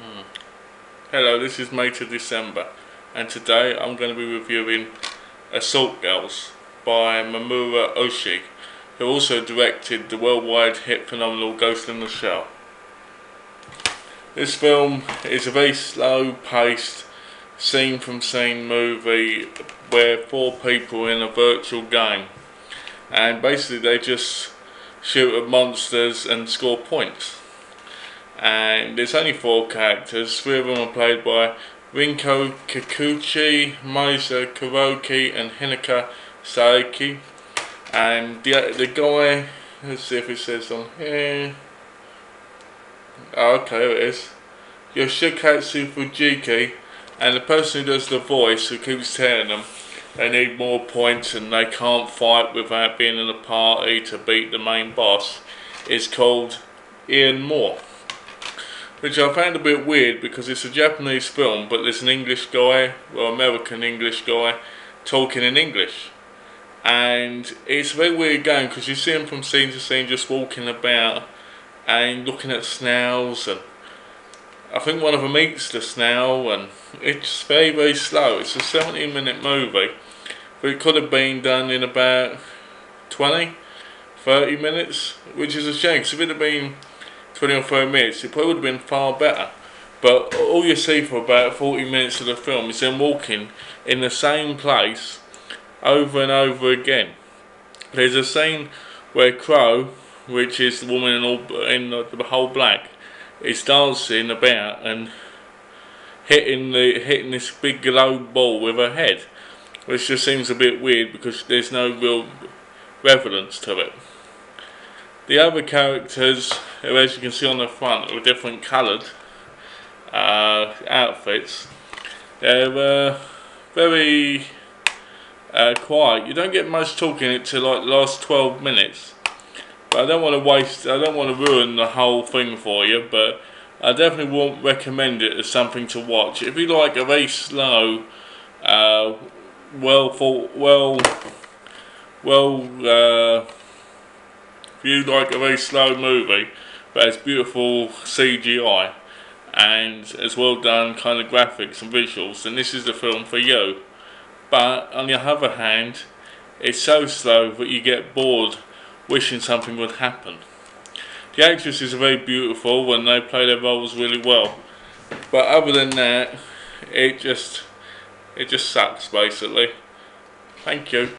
Hmm. Hello, this is May to December, and today I'm going to be reviewing Assault Girls by Mamoru Oshii, who also directed the worldwide hit phenomenal Ghost in the Shell. This film is a very slow paced, scene from scene movie where four people in a virtual game, and basically they just shoot at monsters and score points and there's only four characters. Three of them are played by Rinko Kikuchi, Meisa Kuroki, and Hinako Saeki. And the the guy, let's see if it says on here. Oh, okay, it is. Yoshikatsu Fujiki, and the person who does the voice who keeps telling them they need more points and they can't fight without being in a party to beat the main boss is called Ian Moore which I found a bit weird because it's a Japanese film, but there's an English guy, well, American English guy, talking in English. And it's a very weird game because you see him from scene to scene just walking about and looking at snails and I think one of them eats the snail and it's very very slow. It's a 17 minute movie but it could have been done in about 20, 30 minutes which is a shame because if it had been 20 or 30 minutes, it probably would have been far better. But all you see for about 40 minutes of the film is them walking in the same place over and over again. There's a scene where Crow, which is the woman in, all, in the whole black, is dancing about and hitting the hitting this big globe ball with her head, which just seems a bit weird because there's no real relevance to it. The other characters, as you can see on the front, are different coloured uh, outfits. They're very uh, quiet. You don't get much talking until like the last 12 minutes. But I don't want to waste, I don't want to ruin the whole thing for you, but I definitely won't recommend it as something to watch. If you like a very slow, uh, well thought, well, well, uh, if you like a very slow movie, but it's beautiful CGI and as well done kind of graphics and visuals, then this is the film for you. But on the other hand, it's so slow that you get bored wishing something would happen. The actresses are very beautiful and they play their roles really well. But other than that, it just it just sucks basically. Thank you.